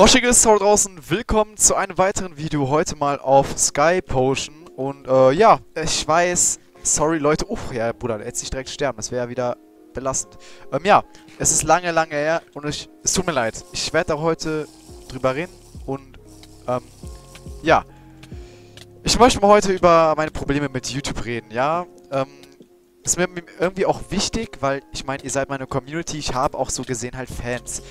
Froschiges Soul draußen, willkommen zu einem weiteren Video, heute mal auf Sky Potion und äh, ja, ich weiß, sorry Leute, uff, ja Bruder, der hätte sich direkt sterben, das wäre ja wieder belastend. Ähm, ja, es ist lange, lange her und ich, es tut mir leid, ich werde da heute drüber reden und ähm, ja, ich möchte mal heute über meine Probleme mit YouTube reden, ja, ähm, ist mir irgendwie auch wichtig, weil ich meine, ihr seid meine Community, ich habe auch so gesehen halt Fans.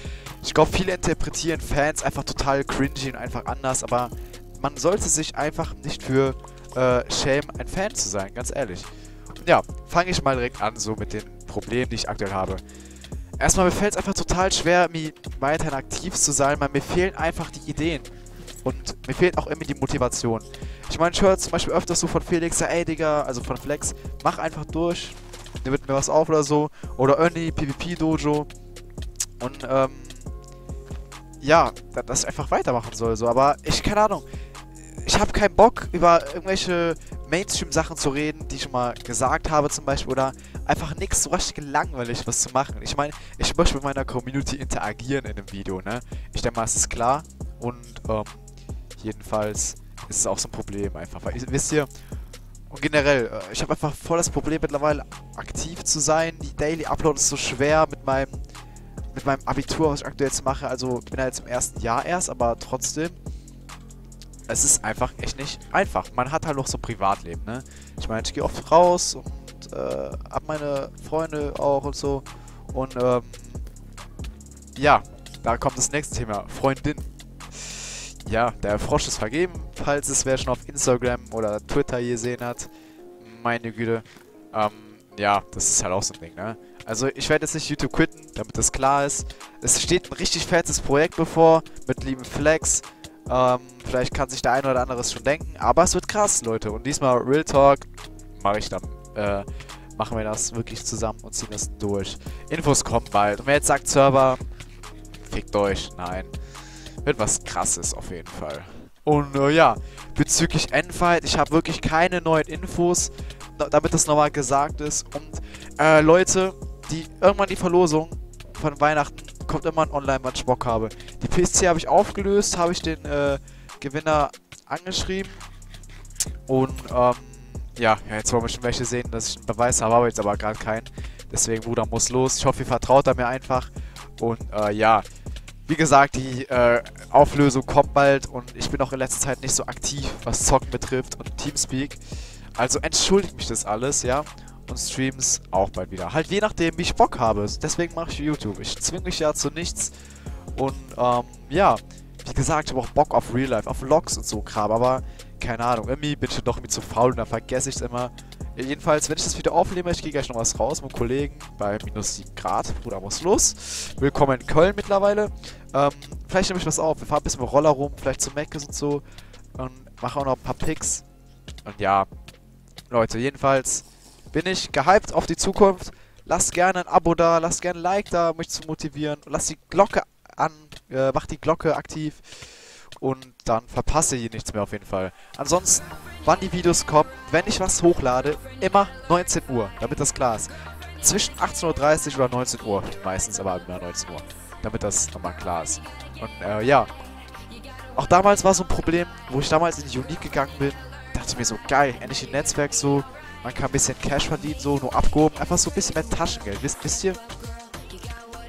Ich glaube, viele interpretieren Fans einfach total cringy und einfach anders, aber man sollte sich einfach nicht für äh, schämen, ein Fan zu sein, ganz ehrlich. Ja, fange ich mal direkt an, so mit den Problemen, die ich aktuell habe. Erstmal, mir fällt es einfach total schwer, weiterhin aktiv zu sein, weil mir fehlen einfach die Ideen. Und mir fehlt auch immer die Motivation. Ich meine, ich höre zum Beispiel öfters so von Felix, ja, ey Digga, also von Flex, mach einfach durch, nimmt mir was auf oder so. Oder Ernie, PvP Dojo. Und, ähm, ja, dass ich einfach weitermachen soll, so. Aber ich, keine Ahnung, ich habe keinen Bock, über irgendwelche Mainstream-Sachen zu reden, die ich schon mal gesagt habe zum Beispiel, oder einfach nichts so richtig langweilig was zu machen. Ich meine, ich möchte mit meiner Community interagieren in dem Video, ne? Ich denke mal, es ist klar. Und, ähm, jedenfalls ist es auch so ein Problem einfach, weil, wisst ihr, und generell, äh, ich habe einfach voll das Problem mittlerweile aktiv zu sein. Die Daily Upload ist so schwer mit meinem mit meinem Abitur, was ich aktuell jetzt mache. Also bin ja jetzt im ersten Jahr erst, aber trotzdem. Es ist einfach echt nicht einfach. Man hat halt noch so ein Privatleben, ne? Ich meine, ich gehe oft raus und äh, hab meine Freunde auch und so. Und ähm, ja, da kommt das nächste Thema. Freundin. Ja, der Frosch ist vergeben, falls es wer schon auf Instagram oder Twitter gesehen hat. Meine Güte. Ähm, ja, das ist halt auch so ein Ding, ne? Also ich werde jetzt nicht YouTube quitten, damit das klar ist. Es steht ein richtig fettes Projekt bevor, mit lieben Flex. Ähm, vielleicht kann sich der eine oder andere schon denken, aber es wird krass, Leute. Und diesmal Real Talk mache ich dann, äh, machen wir das wirklich zusammen und ziehen das durch. Infos kommen bald. Und wer jetzt sagt Server, fickt euch. Nein. Wird was krasses auf jeden Fall. Und äh, ja, bezüglich Endfight, ich habe wirklich keine neuen Infos, damit das nochmal gesagt ist. Und äh, Leute, die irgendwann die Verlosung von Weihnachten kommt immer online, wann ich Bock habe. Die PSC habe ich aufgelöst, habe ich den äh, Gewinner angeschrieben. Und ähm, ja, ja, jetzt wollen wir schon welche sehen, dass ich einen Beweis habe, aber jetzt aber gerade keinen. Deswegen, Bruder, muss los. Ich hoffe, ihr vertraut da mir einfach. Und äh, ja, wie gesagt, die äh, Auflösung kommt bald und ich bin auch in letzter Zeit nicht so aktiv, was Zocken betrifft und Teamspeak. Also entschuldigt mich das alles, ja und Streams auch bald wieder. Halt je nachdem, wie ich Bock habe. Deswegen mache ich YouTube. Ich zwinge mich ja zu nichts. Und ähm, ja, wie gesagt, ich habe auch Bock auf Real Life, auf Vlogs und so Kram. Aber keine Ahnung, irgendwie bin ich doch irgendwie zu faul und dann vergesse ich es immer. Jedenfalls, wenn ich das wieder aufnehme, ich gehe gleich noch was raus mit Kollegen bei minus 7 Grad. Bruder muss los. Willkommen in Köln mittlerweile. Ähm, vielleicht nehme ich was auf. Wir fahren ein bisschen mit Roller rum, vielleicht zu Meckes und so. Und mache auch noch ein paar Pics. Und ja, Leute, jedenfalls bin ich gehypt auf die Zukunft. Lasst gerne ein Abo da, lasst gerne ein Like da, um mich zu motivieren. Lasst die Glocke an, äh, macht die Glocke aktiv und dann verpasse ich nichts mehr auf jeden Fall. Ansonsten, wann die Videos kommen, wenn ich was hochlade, immer 19 Uhr, damit das klar ist. Zwischen 18.30 Uhr oder 19 Uhr, meistens aber immer 19 Uhr, damit das nochmal klar ist. Und äh, ja, auch damals war so ein Problem, wo ich damals in die Unique gegangen bin, dachte mir so, geil, endlich ein Netzwerk so, man kann ein bisschen Cash verdienen, so nur abgehoben. Einfach so ein bisschen mehr Taschengeld. Wisst, wisst ihr?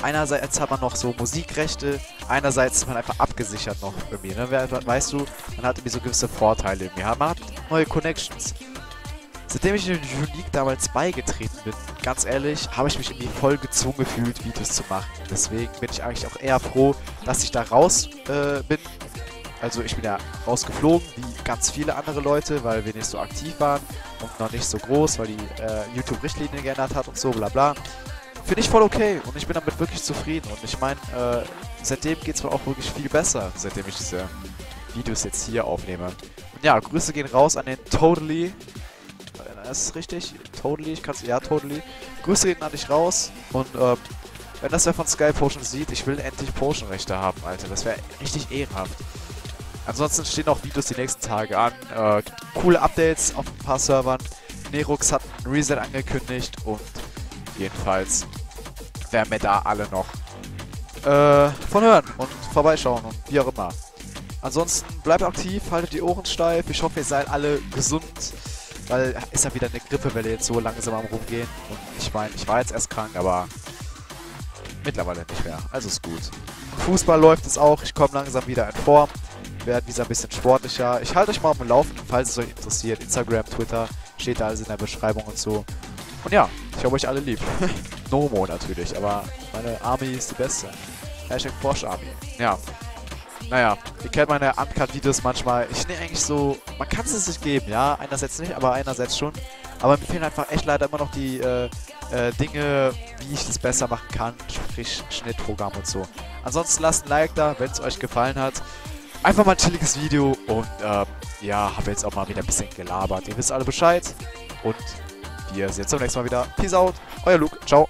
Einerseits hat man noch so Musikrechte, einerseits ist man einfach abgesichert noch irgendwie, ne? Weißt du, man hat irgendwie so gewisse Vorteile irgendwie. Man hat neue Connections. Seitdem ich in den Unique damals beigetreten bin, ganz ehrlich, habe ich mich irgendwie voll gezwungen gefühlt, Videos zu machen. Deswegen bin ich eigentlich auch eher froh, dass ich da raus äh, bin also ich bin ja rausgeflogen, wie ganz viele andere Leute, weil wir nicht so aktiv waren und noch nicht so groß, weil die äh, YouTube-Richtlinie geändert hat und so, bla bla. Finde ich voll okay und ich bin damit wirklich zufrieden. Und ich meine, äh, seitdem geht es mir auch wirklich viel besser, seitdem ich diese Videos jetzt hier aufnehme. Und ja, Grüße gehen raus an den Totally. Äh, das ist richtig? Totally? Ich kann es. Ja, Totally. Grüße gehen an dich raus und ähm, wenn das wer von Sky Potion sieht, ich will endlich Potion-Rechte haben, Alter. Das wäre richtig ehrenhaft. Ansonsten stehen auch Videos die nächsten Tage an. Äh, coole Updates auf ein paar Servern. Nerux hat ein Reset angekündigt und jedenfalls werden wir da alle noch äh, von hören und vorbeischauen und wie auch immer. Ansonsten bleibt aktiv, haltet die Ohren steif. Ich hoffe, ihr seid alle gesund, weil ist ja wieder eine Grippewelle jetzt so langsam am Rumgehen. Und ich meine, ich war jetzt erst krank, aber mittlerweile nicht mehr. Also ist gut. Fußball läuft es auch. Ich komme langsam wieder in Form. Werde wieder ein bisschen sportlicher. Ich halte euch mal auf dem Laufenden, falls es euch interessiert. Instagram, Twitter, steht da alles in der Beschreibung und so. Und ja, ich habe euch alle lieb. Nomo natürlich, aber meine Army ist die beste. Hashtag Porsche Army. Ja. Naja, ihr kennt meine Uncut-Videos manchmal. Ich nehme eigentlich so, man kann es sich geben, ja. Einerseits nicht, aber einerseits schon. Aber mir fehlen einfach echt leider immer noch die äh, äh, Dinge, wie ich das besser machen kann. Sprich, Schnittprogramm und so. Ansonsten lasst ein Like da, wenn es euch gefallen hat. Einfach mal ein chilliges Video und ähm, ja, habe jetzt auch mal wieder ein bisschen gelabert. Ihr wisst alle Bescheid und wir sehen uns beim nächsten Mal wieder. Peace out, euer Luke, ciao.